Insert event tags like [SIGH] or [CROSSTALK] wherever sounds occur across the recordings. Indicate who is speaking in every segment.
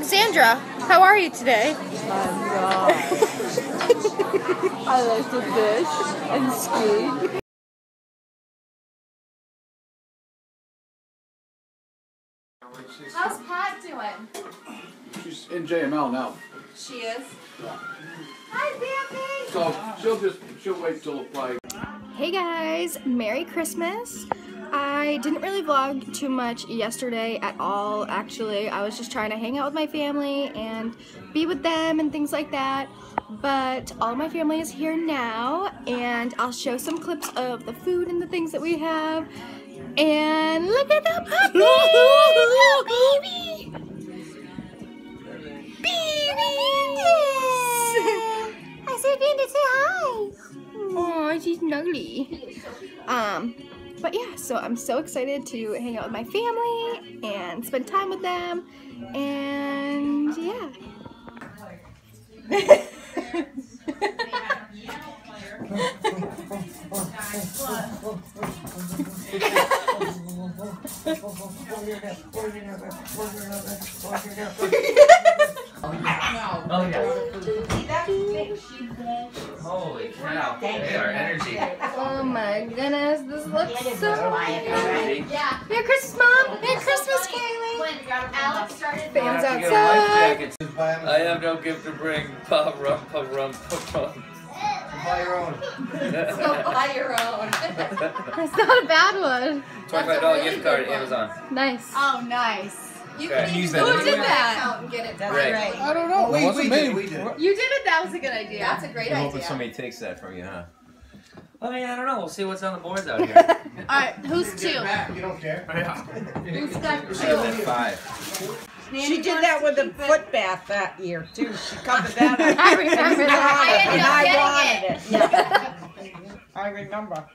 Speaker 1: Alexandra, how are you today? [LAUGHS]
Speaker 2: I like to fish and ski.
Speaker 3: How's Pat doing?
Speaker 4: She's in JML now.
Speaker 3: She is. Hi, Bambi.
Speaker 4: So she'll just she'll wait till like
Speaker 1: Hey guys, Merry Christmas. I didn't really vlog too much yesterday at all, actually. I was just trying to hang out with my family and be with them and things like that. But all my family is here now, and I'll show some clips of the food and the things that we have. And look at the puppy! Little [LAUGHS] baby! Babies! [LAUGHS] I said, Bandit, say hi! Oh, she's snuggly. Um, but yeah, so I'm so excited to hang out with my family and spend time with them. And yeah. [LAUGHS]
Speaker 5: Oh yeah. Oh, Holy cow. They are energy.
Speaker 1: Oh my goodness, this looks so
Speaker 5: Energy.
Speaker 3: Yeah.
Speaker 1: Merry Christmas, Mom! Merry Christmas, Kailee!
Speaker 3: When Alex started
Speaker 1: Fans
Speaker 5: Have to get life
Speaker 1: outside!
Speaker 5: I have no gift to bring. Pop rum, pop rum, pop rum.
Speaker 6: Buy your own. [LAUGHS]
Speaker 3: Go buy your own.
Speaker 1: That's not a bad one.
Speaker 5: Twenty-five dollar gift card, Amazon.
Speaker 1: Nice.
Speaker 3: oh, nice. You
Speaker 5: Okay.
Speaker 3: can
Speaker 5: Use that
Speaker 3: go to
Speaker 5: anywhere.
Speaker 3: that account and get it done.
Speaker 5: Right.
Speaker 4: I don't know.
Speaker 6: We,
Speaker 4: it
Speaker 6: we
Speaker 4: wasn't
Speaker 6: did, we did.
Speaker 3: You did it. That was a good idea. That's a great
Speaker 7: I'm hoping somebody takes that from you, huh?
Speaker 5: I mean, I don't know. We'll see what's on the boards out here. [LAUGHS]
Speaker 3: All right, who's two?
Speaker 6: You don't care.
Speaker 3: Who's got
Speaker 7: Give
Speaker 3: two?
Speaker 7: that five.
Speaker 2: She did that with a foot bath that year too. She [LAUGHS] covered that up.
Speaker 1: I remember that.
Speaker 3: I ended
Speaker 2: and I
Speaker 3: getting
Speaker 2: wanted it. Yeah. [LAUGHS] I remember.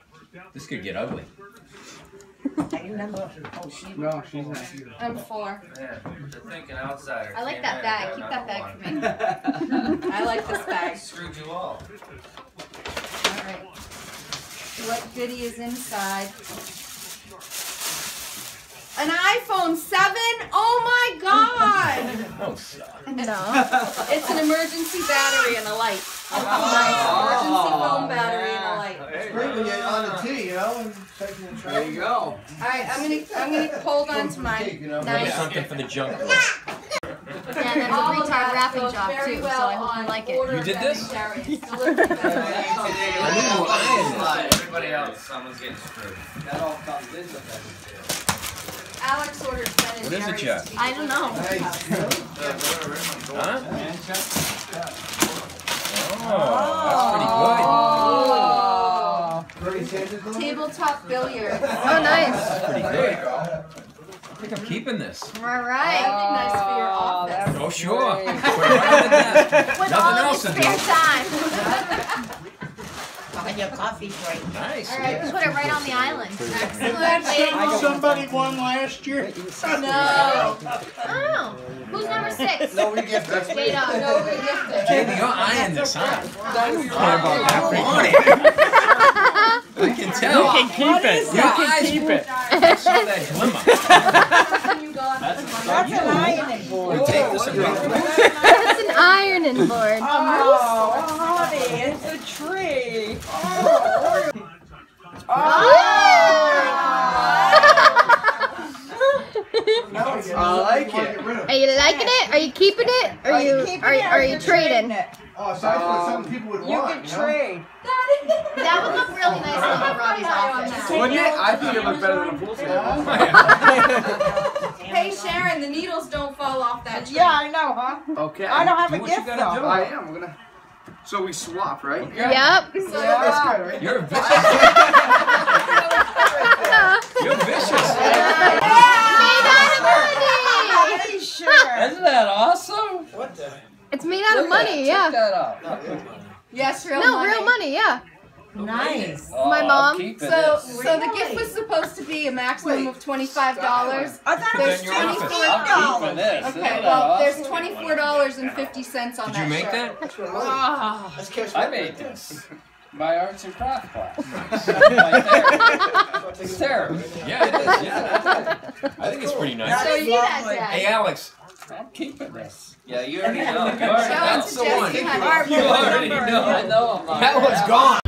Speaker 7: This could get ugly.
Speaker 2: I remember. Oh, she.
Speaker 4: No, she's not here.
Speaker 3: I'm four.
Speaker 5: Yeah, they're thinking outsider.
Speaker 3: I like that bag. Keep that bag
Speaker 5: one.
Speaker 3: for me. [LAUGHS] I like this bag. [LAUGHS]
Speaker 5: Screwed you all.
Speaker 3: All right. What goodie is inside? An iPhone 7? Oh my god!
Speaker 7: Oh, [LAUGHS] stop.
Speaker 1: No.
Speaker 3: It's an emergency battery and a light. A nice oh. emergency phone battery and a light.
Speaker 6: Great when you're on the tee, you know, and taking the
Speaker 4: There you go.
Speaker 3: All right, I'm gonna I'm gonna hold on to mine.
Speaker 6: You know,
Speaker 1: Nice.
Speaker 7: Something for the junk.
Speaker 1: Yeah, that's a
Speaker 3: All of
Speaker 1: wrapping job too,
Speaker 3: well
Speaker 1: so I hope you like it.
Speaker 7: You did this?
Speaker 3: and Jerry's. Delivered Ben.
Speaker 5: Everybody else, someone's getting screwed.
Speaker 4: That all comes in the
Speaker 3: Alex ordered Ben and
Speaker 7: What is it,
Speaker 3: Jerry's.
Speaker 7: Jeff?
Speaker 1: I don't know.
Speaker 7: Huh? Oh,
Speaker 3: Tabletop billiard.
Speaker 1: Oh, oh nice.
Speaker 7: that's pretty good. There you go. I think I'm keeping this.
Speaker 3: All right. Nice for your oh, office.
Speaker 7: Oh, sure. Put it right on [LAUGHS] the desk.
Speaker 1: With
Speaker 7: Nothing
Speaker 1: all
Speaker 7: else
Speaker 1: this
Speaker 7: to do.
Speaker 1: spare time.
Speaker 2: On your coffee break.
Speaker 7: Nice.
Speaker 3: All right,
Speaker 1: Put it right on the island.
Speaker 3: Excellent.
Speaker 6: Somebody won last year.
Speaker 3: No.
Speaker 1: Oh, who's number six?
Speaker 6: No, we get that.
Speaker 1: Wait up.
Speaker 3: No, we gifted.
Speaker 7: Jamie, you're eyeing this, huh?
Speaker 3: Oh,
Speaker 7: On it. I can tell. You can keep it. Your can keep it. I saw that glimmer.
Speaker 3: You
Speaker 2: That's an ironing board.
Speaker 7: You take this and run with it.
Speaker 1: That's an ironing board.
Speaker 2: Oh, honey, it's a tree. [LAUGHS] Oh.
Speaker 4: I like it.
Speaker 1: Are you liking it? Are you keeping it? Are
Speaker 2: Are
Speaker 1: you
Speaker 2: keeping
Speaker 1: are
Speaker 2: it
Speaker 1: you
Speaker 2: or
Speaker 1: are you trading?
Speaker 2: it?
Speaker 6: Aside what some um, people would
Speaker 2: You
Speaker 6: want,
Speaker 2: can
Speaker 6: you know?
Speaker 2: trade. [LAUGHS]
Speaker 1: That would look really nice on Robbie's office.
Speaker 4: Wouldn't it? I think it looked better than a pool table. [LAUGHS]
Speaker 3: Hey Sharon, the needles don't fall off that tree.
Speaker 2: Yeah, I know, huh?
Speaker 4: Okay.
Speaker 2: I don't have
Speaker 7: Do
Speaker 2: a gift
Speaker 7: gotta
Speaker 2: though.
Speaker 4: I am. We're gonna. So we swap, right?
Speaker 1: Yep.
Speaker 3: So
Speaker 2: Yeah.
Speaker 4: That's good, right?
Speaker 7: You're vicious. You're vicious.
Speaker 2: Hey, [LAUGHS] sure.
Speaker 5: Isn't that awesome?
Speaker 1: It's made out of money, yeah.
Speaker 5: that up.
Speaker 3: yes, real money.
Speaker 1: No,
Speaker 3: money.
Speaker 1: real money, yeah.
Speaker 2: Nice.
Speaker 1: Oh, my mom.
Speaker 3: So, so the gift was supposed to be a maximum of twenty-five dollars.
Speaker 2: I thought it
Speaker 3: There's
Speaker 2: was
Speaker 7: your
Speaker 2: dollars.
Speaker 3: Okay, well, there's twenty-four dollars and fifty cents on
Speaker 7: Did
Speaker 3: that
Speaker 7: you make
Speaker 3: shirt.
Speaker 7: that?
Speaker 6: That's ah. what I like. Let's
Speaker 5: I made this. My arts and craft class. [LAUGHS] right there. [LAUGHS] It's terrible.
Speaker 7: Yeah, it is. Yeah. I think it's pretty nice.
Speaker 3: So you see that, Dad?
Speaker 7: Hey, Alex.
Speaker 5: I'm keeping this.
Speaker 2: Yeah, you [LAUGHS] already know.
Speaker 4: Show it
Speaker 5: That's the one.
Speaker 2: You already know.
Speaker 5: I know I'm not.
Speaker 7: That one's gone.